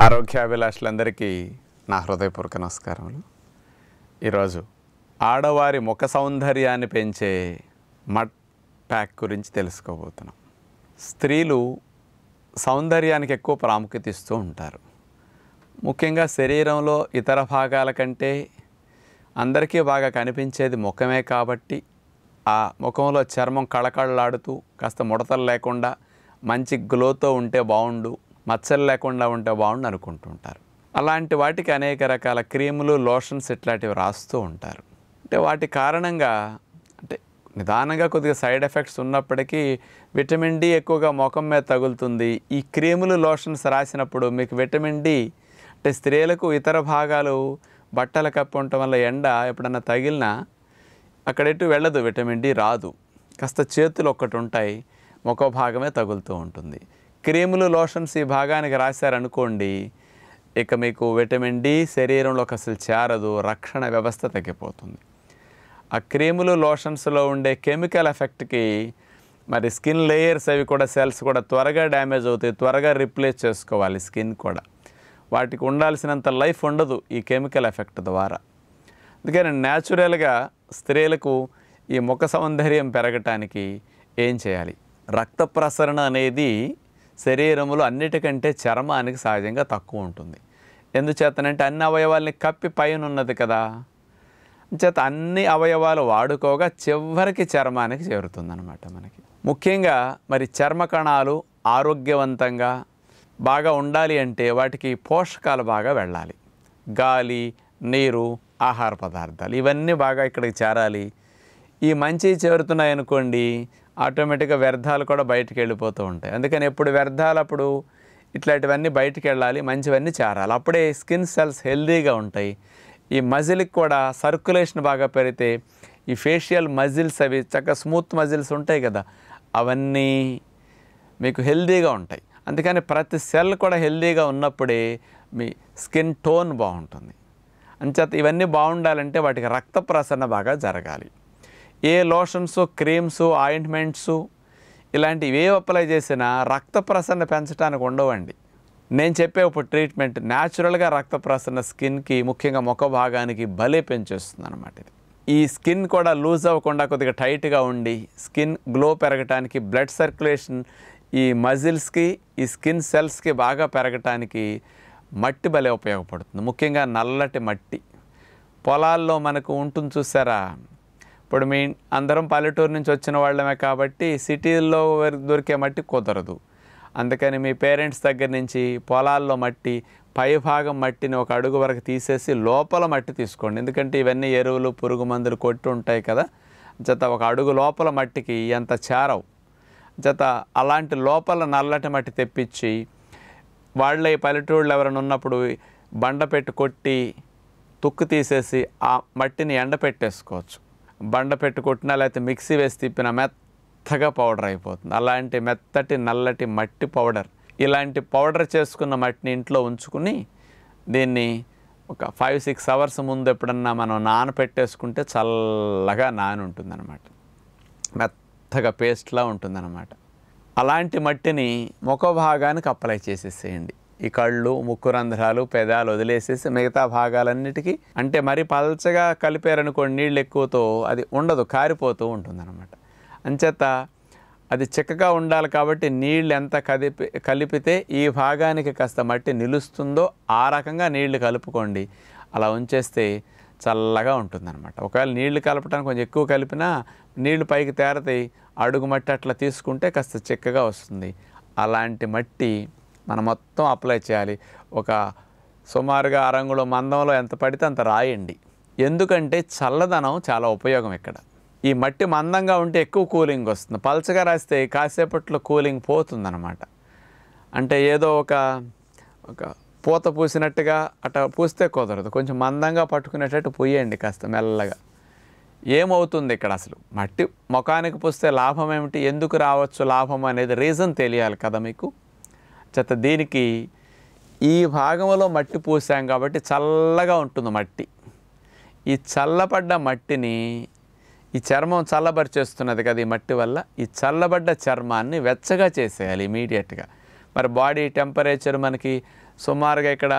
ఆరోగ్యాభిలాషులందరికీ నా హృదయపూర్వక నమస్కారములు. ఈరోజు ఆడవారి ముఖ సౌందర్యాన్ని పెంచే మడ్ ప్యాక్ గురించి తెలుసుకోబోతున్నాం. స్త్రీలు సౌందర్యానికి ఎక్కువ ప్రాముఖ్యత ఇస్తూ ఉంటారు. ముఖ్యంగా శరీరంలో ఇతర భాగాల కంటే అందరికీ బాగా కనిపించేది ముఖమే కాబట్టి ఆ ముఖంలో చర్మం కళకళలాడుతూ కాస్త ముడతలు లేకుండా మంచి గ్లోతో ఉంటే బాగుండు మచ్చలు లేకుండా ఉంటే బాగుండు అనుకుంటుంటారు. అలాంటి వాటికి అనేక రకాల క్రీములు లోషన్స్ ఇట్లాంటివి రాస్తూ ఉంటారు. అంటే వాటి కారణంగా అంటే నిదానంగా కొద్దిగా సైడ్ ఎఫెక్ట్స్ ఉన్నప్పటికీ విటమిన్ డి ఎక్కువగా ముఖం మీద తగులుతుంది. ఈ క్రీములు లోషన్స్ రాసినప్పుడు మీకు విటమిన్ డి అంటే స్త్రీలకు ఇతర భాగాలు బట్టల కప్పు ఉండటం వల్ల ఎండ ఎప్పుడన్నా తగిలినా అక్కడ ఎటు వెళ్ళదు విటమిన్ డి రాదు. కాస్త చేతులు ఒక్కటి ఉంటాయి ముఖ భాగమే తగులుతూ ఉంటుంది. క్రీములు లోషన్స్ ఈ భాగానికి రాశారనుకోండి ఇక మీకు విటమిన్ డి శరీరంలోకి అసలు చేరదు రక్షణ వ్యవస్థ తగ్గిపోతుంది. ఆ క్రీములు లోషన్స్లో ఉండే కెమికల్ ఎఫెక్ట్కి మరి స్కిన్ లేయర్స్ అవి కూడా సెల్స్ కూడా త్వరగా డ్యామేజ్ అవుతాయి త్వరగా రిప్లేస్ చేసుకోవాలి స్కిన్ కూడా. వాటికి ఉండాల్సినంత లైఫ్ ఉండదు ఈ కెమికల్ ఎఫెక్ట్ ద్వారా. అందుకని న్యాచురల్గా స్త్రీలకు ఈ ముఖ సౌందర్యం పెరగటానికి ఏం చేయాలి? రక్త ప్రసరణ అనేది శరీరంలో అన్నిటికంటే చర్మానికి సహజంగా తక్కువ ఉంటుంది. ఎందుచేతనంటే అన్ని అవయవాల్ని కప్పి పైన ఉన్నది కదా. చేత అన్ని అవయవాలు వాడుకోగా చివరికి చర్మానికి చేరుతుందన్నమాట మనకి. ముఖ్యంగా మరి చర్మ కణాలు ఆరోగ్యవంతంగా బాగా ఉండాలి అంటే వాటికి పోషకాలు బాగా వెళ్ళాలి. గాలి నీరు ఆహార పదార్థాలు ఇవన్నీ బాగా ఇక్కడికి చేరాలి. ఈ మంచి చేరుతున్నాయనుకోండి ఆటోమేటిక్గా వ్యర్థాలు కూడా బయటికి వెళ్ళిపోతూ ఉంటాయి. అందుకని ఎప్పుడు వ్యర్థాలు అప్పుడు ఇట్లాంటివన్నీ బయటికి వెళ్ళాలి మంచివన్నీ చేరాలి. అప్పుడే స్కిన్ సెల్స్ హెల్దీగా ఉంటాయి. ఈ మజిల్కి కూడా సర్క్యులేషన్ బాగా పెరిగితే ఈ ఫేషియల్ మజిల్స్ అవి చక్కగా స్మూత్ మజిల్స్ ఉంటాయి కదా అవన్నీ మీకు హెల్దీగా ఉంటాయి. అందుకని ప్రతి సెల్ కూడా హెల్దీగా ఉన్నప్పుడే మీ స్కిన్ టోన్ బాగుంటుంది. అంచేత ఇవన్నీ బాగుండాలంటే వాటికి రక్త ప్రసరణ బాగా జరగాలి. ఏ లోషన్స్ క్రీమ్స్ ఆయింట్మెంట్స్ ఇలాంటివి ఏ అప్లై చేసినా రక్త ప్రసరణ పెంచడానికి ఉండవండి. నేను చెప్పే ఇప్పుడు ట్రీట్మెంట్ న్యాచురల్గా రక్త ప్రసరణ స్కిన్కి ముఖ్యంగా ముఖ భాగానికి భలే పెంచేస్తుంది అనమాట ఇది. ఈ స్కిన్ కూడా లూజ్ అవ్వకుండా కొద్దిగా టైట్గా ఉండి స్కిన్ గ్లో పెరగటానికి బ్లడ్ సర్క్యులేషన్ ఈ మజిల్స్కి ఈ స్కిన్ సెల్స్కి బాగా పెరగటానికి మట్టి భలే ఉపయోగపడుతుంది. ముఖ్యంగా నల్లటి మట్టి. పొలాల్లో మనకు ఉంటుంది చూసారా? ఇప్పుడు మీ అందరం పల్లెటూరు నుంచి వచ్చిన వాళ్ళమే కాబట్టి సిటీల్లో దొరికే మట్టి కుదరదు. అందుకని మీ పేరెంట్స్ దగ్గర నుంచి పొలాల్లో మట్టి పై భాగం మట్టిని ఒక అడుగు వరకు తీసేసి లోపల మట్టి తీసుకోండి. ఎందుకంటే ఇవన్నీ ఎరువులు పురుగు మందులు కొట్టి ఉంటాయి కదా. జత ఒక అడుగు లోపల మట్టికి ఎంత చేరవు. జత అలాంటి లోపల నల్లటి మట్టి తెప్పించి వాళ్ళ పల్లెటూళ్ళు ఎవరైనా ఉన్నప్పుడు బండ పెట్టి కొట్టి తుక్కు తీసేసి ఆ మట్టిని ఎండ పెట్టేసుకోవచ్చు బండ పెట్టి కొట్టినా లేకపోతే మిక్సీ వేసి తిప్పిన మెత్తగా పౌడర్ అయిపోతుంది. అలాంటి మెత్తటి నల్లటి మట్టి పౌడర్. ఇలాంటి పౌడర్ చేసుకున్న మట్టిని ఇంట్లో ఉంచుకుని దీన్ని ఒక ఫైవ్ సిక్స్ అవర్స్ ముందు ఎప్పుడన్నా మనం నానపెట్టేసుకుంటే చల్లగా నాని ఉంటుందన్నమాట మెత్తగా పేస్ట్లా ఉంటుందన్నమాట. అలాంటి మట్టిని ముఖ భాగానికి అప్లై చేసేసేయండి. ఈ కళ్ళు ముక్కు రంధ్రాలు పెదాలు వదిలేసేసి మిగతా భాగాలన్నిటికీ అంటే మరి పల్చగా కలిపారనుకోండి నీళ్ళు ఎక్కువతో అది ఉండదు కారిపోతూ ఉంటుందన్నమాట. అంచేత అది చిక్కగా ఉండాలి కాబట్టి నీళ్ళు ఎంత కదిపి కలిపితే ఈ భాగానికి కాస్త మట్టి నిలుస్తుందో ఆ రకంగా నీళ్ళు కలుపుకోండి. అలా ఉంచేస్తే చల్లగా ఉంటుందన్నమాట. ఒకవేళ నీళ్ళు కలపడానికి కొంచెం ఎక్కువ కలిపినా నీళ్ళు పైకి తేరతాయి అడుగు మట్టి అట్లా తీసుకుంటే కాస్త చిక్కగా వస్తుంది. అలాంటి మట్టి మనం మొత్తం అప్లై చేయాలి. ఒక సుమారుగా అరంగులో మందంలో ఎంత పడితే అంత రాయండి. ఎందుకంటే చల్లదనం చాలా ఉపయోగం ఇక్కడ. ఈ మట్టి మందంగా ఉంటే ఎక్కువ కూలింగ్ వస్తుంది. పల్చగా రాస్తే కాసేపట్లో కూలింగ్ పోతుందన్నమాట. అంటే ఏదో ఒక ఒక పూత పూసినట్టుగా అట పూస్తే కుదరదు. కొంచెం మందంగా పట్టుకునేటట్టు పూయండి కాస్త మెల్లగా. ఏమవుతుంది ఇక్కడ అసలు? మట్టి ముఖానికి పూస్తే లాభం ఏమిటి? ఎందుకు రావచ్చు? లాభం అనేది రీజన్ తెలియాలి కదా మీకు? చేత దీనికి ఈ భాగంలో మట్టి పూసాం కాబట్టి చల్లగా ఉంటుంది మట్టి. ఈ చల్లబడ్డ మట్టిని ఈ చర్మం చల్లబరిచేస్తున్నది కదా ఈ మట్టి వల్ల ఈ చల్లబడ్డ చర్మాన్ని వెచ్చగా చేసేయాలి ఇమీడియట్గా. మరి బాడీ టెంపరేచర్ మనకి సుమారుగా ఇక్కడ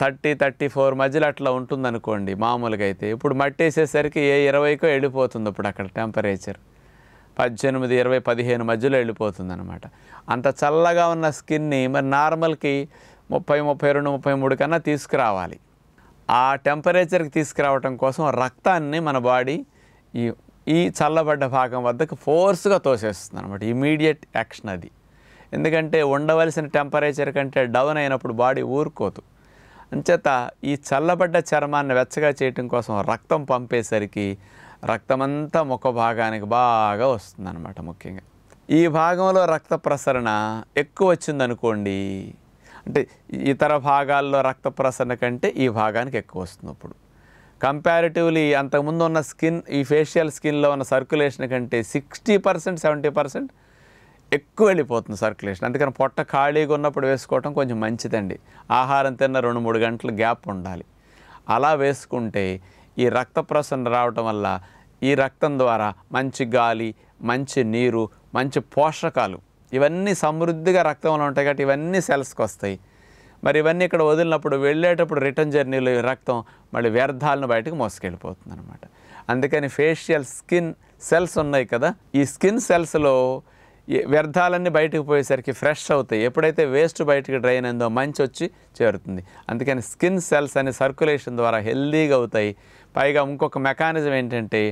థర్టీ థర్టీ ఫోర్ మధ్యలో అట్లా ఉంటుందనుకోండి మామూలుగా అయితే. ఇప్పుడు మట్టి వేసేసరికి ఏ ఇరవైకో వెళ్ళిపోతుంది ఇప్పుడు అక్కడ టెంపరేచర్. పద్దెనిమిది ఇరవై పదిహేను మధ్యలో వెళ్ళిపోతుంది అనమాట అంత చల్లగా ఉన్న స్కిన్ని మరి నార్మల్కి ముప్పై ముప్పై రెండు ముప్పై మూడు కన్నా తీసుకురావాలి. ఆ టెంపరేచర్కి తీసుకురావటం కోసం రక్తాన్ని మన బాడీ ఈ ఈ చల్లబడ్డ భాగం వద్దకు ఫోర్స్గా తోసేస్తుంది అనమాట ఇమీడియట్ యాక్షన్ అది. ఎందుకంటే ఉండవలసిన టెంపరేచర్ కంటే డౌన్ అయినప్పుడు బాడీ ఊరుకోదు. అంచేత ఈ చల్లబడ్డ చర్మాన్ని వెచ్చగా చేయటం కోసం రక్తం పంపేసరికి రక్తమంతా ముఖ భాగానికి బాగా వస్తుందన్నమాట ముఖ్యంగా. ఈ భాగంలో రక్త ప్రసరణ ఎక్కువ వచ్చిందనుకోండి అంటే ఇతర భాగాల్లో రక్త ప్రసరణ కంటే ఈ భాగానికి ఎక్కువ వస్తుంది అప్పుడు. కంపారిటివ్లీ అంతకుముందు ఉన్న స్కిన్ ఈ ఫేషియల్ స్కిన్లో ఉన్న సర్క్యులేషన్ కంటే సిక్స్టీ పర్సెంట్ సెవెంటీ పర్సెంట్ ఎక్కువ వెళ్ళిపోతుంది సర్క్యులేషన్ అందుకని పొట్ట ఖాళీగా ఉన్నప్పుడు వేసుకోవటం కొంచెం మంచిదండి. ఆహారం తిన్న రెండు మూడు గంటల గ్యాప్ ఉండాలి. అలా వేసుకుంటే ఈ రక్త ప్రసరణ రావటం వల్ల ఈ రక్తం ద్వారా మంచి గాలి మంచి నీరు మంచి పోషకాలు ఇవన్నీ సమృద్ధిగా రక్తంలో ఉంటాయి కాబట్టి ఇవన్నీ సెల్స్కి వస్తాయి. మరి ఇవన్నీ ఇక్కడ వదిలినప్పుడు వెళ్ళేటప్పుడు రిటర్న్ జర్నీలో ఈ రక్తం మళ్ళీ వ్యర్థాలను బయటకు మోసుకెళ్ళిపోతుంది అనమాట అందుకని ఫేషియల్ స్కిన్ సెల్స్ ఉన్నాయి కదా ఈ స్కిన్ సెల్స్లో ఈ వ్యర్థాలన్నీ బయటకు పోయేసరికి ఫ్రెష్ అవుతాయి. ఎప్పుడైతే వేస్ట్ బయటకు డ్రైన్ అయిందో మంచి వచ్చి చేరుతుంది. అందుకని స్కిన్ సెల్స్ అనే సర్క్యులేషన్ ద్వారా హెల్దీగా అవుతాయి. పైగా ఇంకొక మెకానిజం ఏంటంటే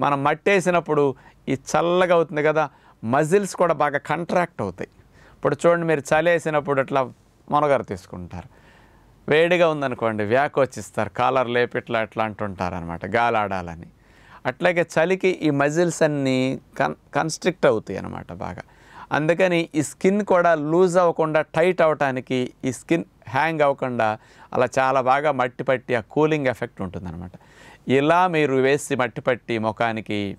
మనం మట్టేసినప్పుడు ఈ చల్లగా అవుతుంది కదా మజిల్స్ కూడా బాగా కంట్రాక్ట్ అవుతాయి. ఇప్పుడు చూడండి మీరు చలి వేసినప్పుడు అట్లా మొనగారు తీసుకుంటారు. వేడిగా ఉందనుకోండి వ్యాకోచిస్తారు కాలర్ లేపి ఇట్లా ఇట్లా అంటుంటారు అనమాట గాలాడాలని అట్లాగే చలికి ఈ మజిల్స్ అన్నీ కన్ కన్స్ట్రిక్ట్ అవుతాయి అన్నమాట బాగా. అందుకని ఈ స్కిన్ కూడా లూజ్ అవ్వకుండా టైట్ అవ్వటానికి ఈ స్కిన్ హ్యాంగ్ అవ్వకుండా అలా చాలా బాగా మట్టి పట్టి ఆ కూలింగ్ ఎఫెక్ట్ ఉంటుందన్నమాట. ఇలా మీరు వేసి మట్టి పట్టి ముఖానికి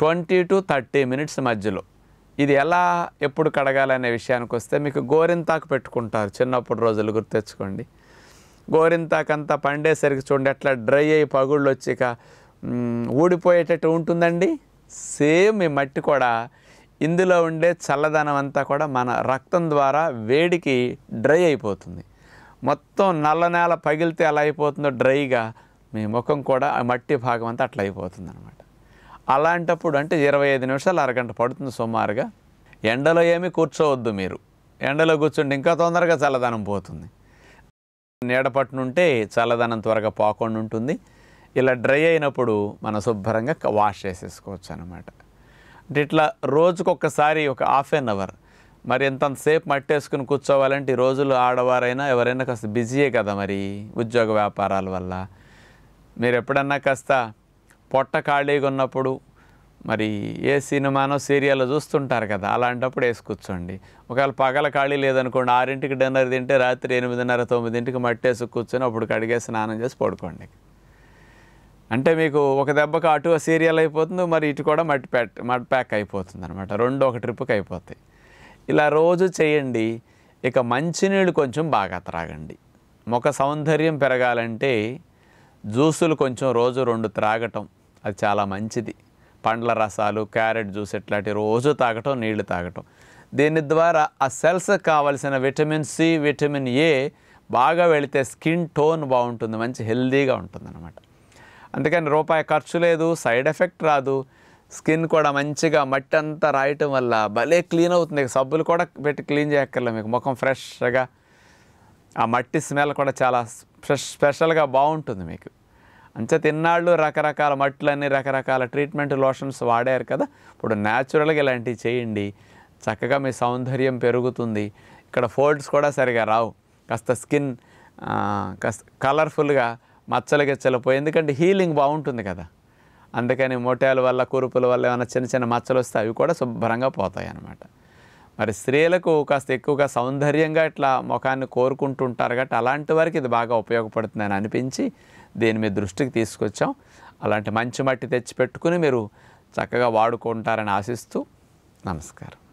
ట్వంటీ టు థర్టీ మినిట్స్ మధ్యలో ఇది ఎలా ఎప్పుడు కడగాలనే విషయానికి వస్తే మీకు గోరింతాకు పెట్టుకుంటారు చిన్నప్పుడు రోజులు గుర్తెచ్చుకోండి గోరింతాకంతా పండేసరికి చూడండి అట్లా డ్రై అయ్యి పగుళ్ళు వచ్చి ఊడిపోయేటట్టు ఉంటుందండి. సేమ్ ఈ మట్టి కూడా ఇందులో ఉండే చల్లదనం అంతా కూడా మన రక్తం ద్వారా వేడికి డ్రై అయిపోతుంది. మొత్తం నల్ల నేల పగిలితే ఎలా అయిపోతుందో డ్రైగా మీ ముఖం కూడా ఆ మట్టి భాగం అంతా అట్లా అయిపోతుంది అనమాట అలాంటప్పుడు అంటే ఇరవై ఐదు నిమిషాలు అరగంట పడుతుంది సుమారుగా. ఎండలో ఏమీ కూర్చోవద్దు మీరు. ఎండలో కూర్చుంటే ఇంకా తొందరగా చల్లదనం పోతుంది. నీడ పట్టునుంటే చల్లదనం త్వరగా పోకుండా ఉంటుంది. ఇలా డ్రై అయినప్పుడు మనం శుభ్రంగా వాష్ చేసేసుకోవచ్చు అనమాట అంటే ఇట్లా రోజుకొకసారి ఒక హాఫ్ అన్ అవర్. మరి ఎంతసేపు మట్టేసుకుని కూర్చోవాలంటే ఈ రోజులు ఆడవారైనా ఎవరైనా కాస్త బిజీయే కదా మరి ఉద్యోగ వ్యాపారాల వల్ల. మీరు ఎప్పుడన్నా కాస్త పొట్ట ఖాళీగా ఉన్నప్పుడు మరి ఏ సినిమానో సీరియల్ చూస్తుంటారు కదా అలాంటప్పుడు వేసి కూర్చోండి. ఒకవేళ పగల ఖాళీ లేదనుకోండి ఆరింటికి డిన్నర్ తింటే రాత్రి ఎనిమిదిన్నర తొమ్మిదింటికి మట్టేసి కూర్చొని అప్పుడు కడిగేసి స్నానం చేసి పడుకోండి. అంటే మీకు ఒక దెబ్బకు అటు సీరియల్ అయిపోతుంది మరి ఇటు కూడా మట్టి ప్యాక్ మట్టి ప్యాక్ అయిపోతుంది అనమాట రెండు ఒక ట్రిప్కి అయిపోతాయి. ఇలా రోజు చేయండి. ఇక మంచినీళ్ళు కొంచెం బాగా త్రాగండి. ముఖ సౌందర్యం పెరగాలంటే జ్యూసులు కొంచెం రోజు రెండు త్రాగటం అది చాలా మంచిది. పండ్ల రసాలు క్యారెట్ జ్యూస్ ఇట్లాంటి రోజు తాగటం నీళ్ళు తాగటం. దీని ద్వారా ఆ సెల్స్ కావలసిన విటమిన్ సి విటమిన్ ఏ బాగా వెళితే స్కిన్ టోన్ బాగుంటుంది మంచి హెల్దీగా ఉంటుంది అనమాట అందుకని రూపాయి ఖర్చు లేదు సైడ్ ఎఫెక్ట్ రాదు. స్కిన్ కూడా మంచిగా మట్టి అంతా రాయటం వల్ల భలే క్లీన్ అవుతుంది. సబ్బులు కూడా పెట్టి క్లీన్ చేయక్కర్లే మీకు. ముఖం ఫ్రెష్గా ఆ మట్టి స్మెల్ కూడా చాలా స్పెషల్గా బాగుంటుంది మీకు. అంతే తిన్నాళ్ళు రకరకాల మట్లన్నీ రకరకాల ట్రీట్మెంట్ లోషన్స్ వాడారు కదా. ఇప్పుడు న్యాచురల్గా ఇలాంటివి చేయండి. చక్కగా మీ సౌందర్యం పెరుగుతుంది. ఇక్కడ ఫోల్డ్స్ కూడా సరిగా రావు. కాస్త స్కిన్ కాస్త కలర్ఫుల్గా మచ్చలు గిచ్చలు పోయి ఎందుకంటే హీలింగ్ బాగుంటుంది కదా. అందుకని మొటాల వల్ల కురుపుల వల్ల ఏమైనా చిన్న చిన్న మచ్చలు వస్తే అవి కూడా శుభ్రంగా పోతాయి అన్నమాట మరి స్త్రీలకు కాస్త ఎక్కువగా సౌందర్యంగా ఇట్లా ముఖాన్ని కోరుకుంటుంటారు కాబట్టి అలాంటి వారికి ఇది బాగా ఉపయోగపడుతుందని అనిపించి దీని మీద దృష్టికి తీసుకొచ్చాం. అలాంటి మంచి మట్టి తెచ్చి పెట్టుకుని మీరు చక్కగా వాడుకుంటారని ఆశిస్తూ నమస్కారం.